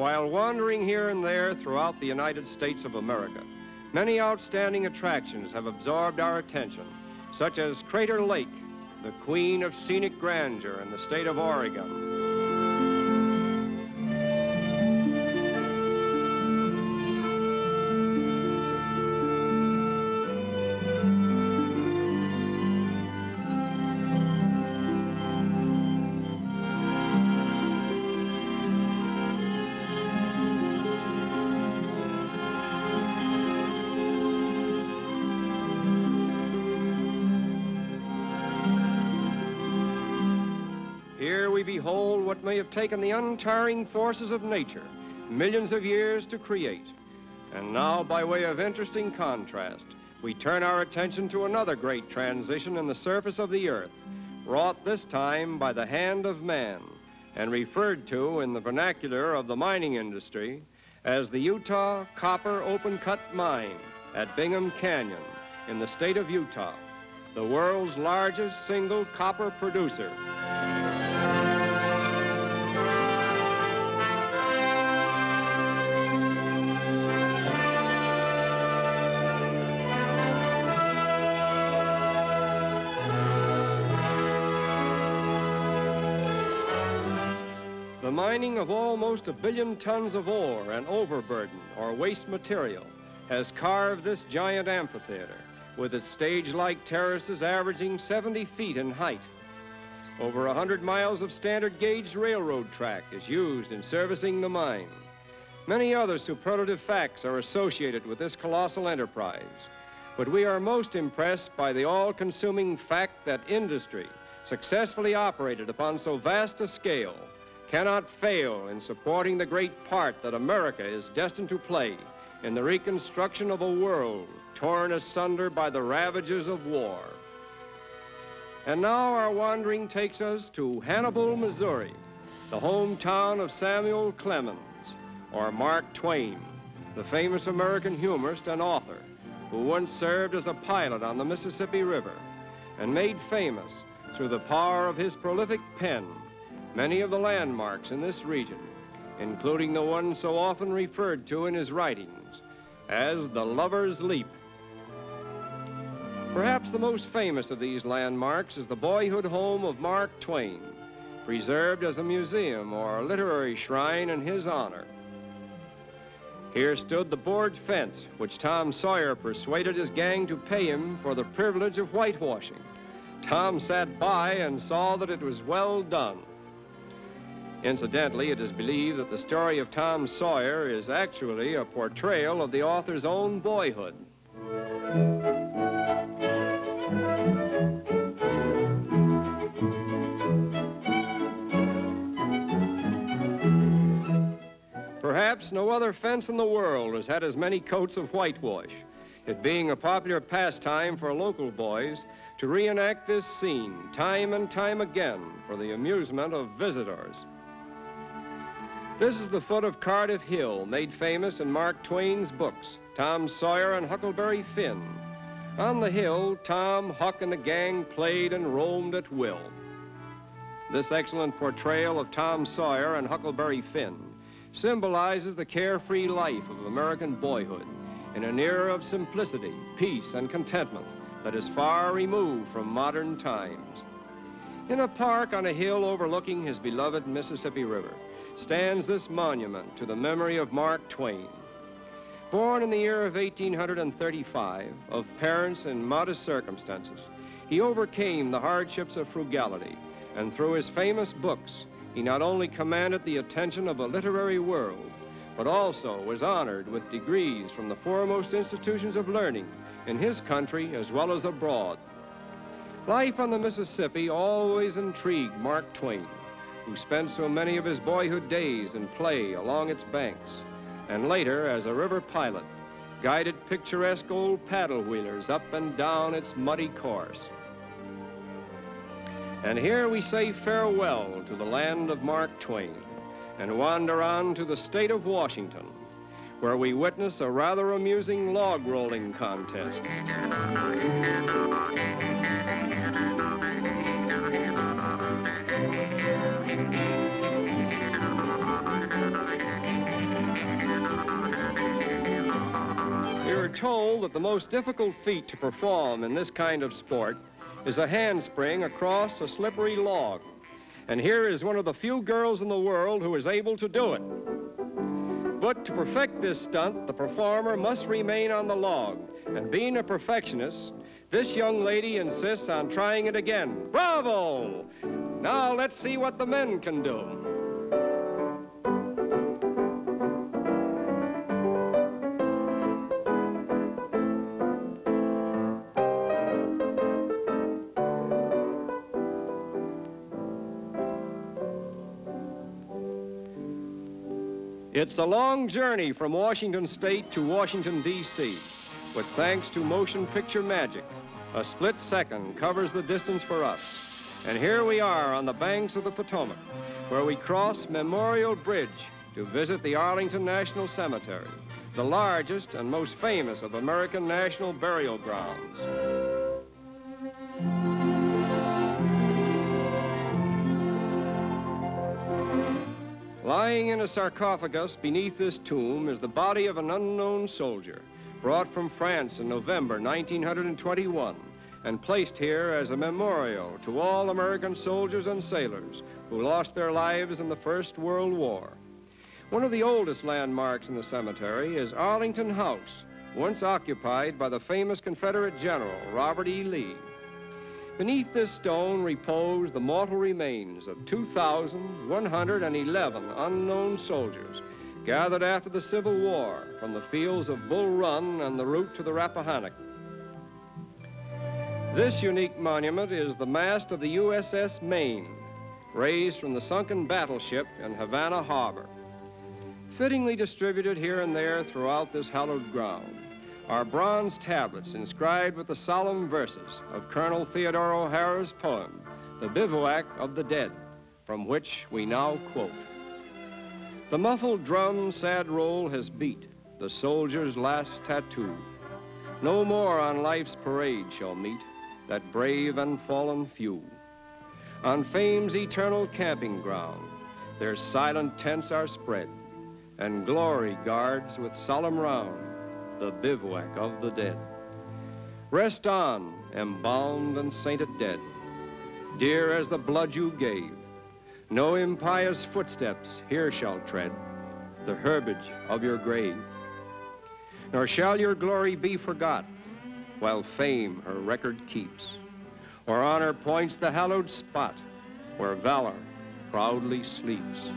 While wandering here and there throughout the United States of America, many outstanding attractions have absorbed our attention, such as Crater Lake, the queen of scenic grandeur in the state of Oregon. We behold what may have taken the untiring forces of nature millions of years to create. And now, by way of interesting contrast, we turn our attention to another great transition in the surface of the earth, wrought this time by the hand of man, and referred to in the vernacular of the mining industry as the Utah Copper Open Cut Mine at Bingham Canyon in the state of Utah, the world's largest single copper producer. Mining of almost a billion tons of ore and overburden or waste material has carved this giant amphitheater with its stage-like terraces averaging 70 feet in height. Over 100 miles of standard gauge railroad track is used in servicing the mine. Many other superlative facts are associated with this colossal enterprise, but we are most impressed by the all-consuming fact that industry, successfully operated upon so vast a scale, cannot fail in supporting the great part that America is destined to play in the reconstruction of a world torn asunder by the ravages of war. And now our wandering takes us to Hannibal, Missouri, the hometown of Samuel Clemens, or Mark Twain, the famous American humorist and author who once served as a pilot on the Mississippi River and made famous through the power of his prolific pen many of the landmarks in this region, including the one so often referred to in his writings as the Lover's Leap. Perhaps the most famous of these landmarks is the boyhood home of Mark Twain, preserved as a museum or literary shrine in his honor. Here stood the board fence, which Tom Sawyer persuaded his gang to pay him for the privilege of whitewashing. Tom sat by and saw that it was well done. Incidentally, it is believed that the story of Tom Sawyer is actually a portrayal of the author's own boyhood. Perhaps no other fence in the world has had as many coats of whitewash, it being a popular pastime for local boys to reenact this scene time and time again for the amusement of visitors. This is the foot of Cardiff Hill, made famous in Mark Twain's books, Tom Sawyer and Huckleberry Finn. On the hill, Tom, Huck, and the gang played and roamed at will. This excellent portrayal of Tom Sawyer and Huckleberry Finn symbolizes the carefree life of American boyhood in an era of simplicity, peace, and contentment that is far removed from modern times. In a park on a hill overlooking his beloved Mississippi River, stands this monument to the memory of Mark Twain. Born in the year of 1835, of parents in modest circumstances, he overcame the hardships of frugality, and through his famous books, he not only commanded the attention of a literary world, but also was honored with degrees from the foremost institutions of learning in his country as well as abroad. Life on the Mississippi always intrigued Mark Twain who spent so many of his boyhood days in play along its banks, and later, as a river pilot, guided picturesque old paddle wheelers up and down its muddy course. And here we say farewell to the land of Mark Twain and wander on to the state of Washington, where we witness a rather amusing log rolling contest. Told that the most difficult feat to perform in this kind of sport is a handspring across a slippery log. And here is one of the few girls in the world who is able to do it. But to perfect this stunt, the performer must remain on the log. And being a perfectionist, this young lady insists on trying it again. Bravo! Now let's see what the men can do. It's a long journey from Washington State to Washington, D.C. But thanks to motion picture magic, a split second covers the distance for us. And here we are on the banks of the Potomac, where we cross Memorial Bridge to visit the Arlington National Cemetery, the largest and most famous of American national burial grounds. Lying in a sarcophagus beneath this tomb is the body of an unknown soldier brought from France in November 1921 and placed here as a memorial to all American soldiers and sailors who lost their lives in the First World War. One of the oldest landmarks in the cemetery is Arlington House, once occupied by the famous Confederate General Robert E. Lee. Beneath this stone repose the mortal remains of 2,111 unknown soldiers gathered after the Civil War from the fields of Bull Run and the route to the Rappahannock. This unique monument is the mast of the USS Maine, raised from the sunken battleship in Havana Harbor. Fittingly distributed here and there throughout this hallowed ground are bronze tablets inscribed with the solemn verses of Colonel Theodore O'Hara's poem, The Bivouac of the Dead, from which we now quote. The muffled drum sad roll has beat the soldier's last tattoo. No more on life's parade shall meet that brave and fallen few. On fame's eternal camping ground, their silent tents are spread, and glory guards with solemn round the bivouac of the dead. Rest on, embalmed and sainted dead, dear as the blood you gave. No impious footsteps here shall tread the herbage of your grave. Nor shall your glory be forgot, while fame her record keeps, or honor points the hallowed spot where valor proudly sleeps.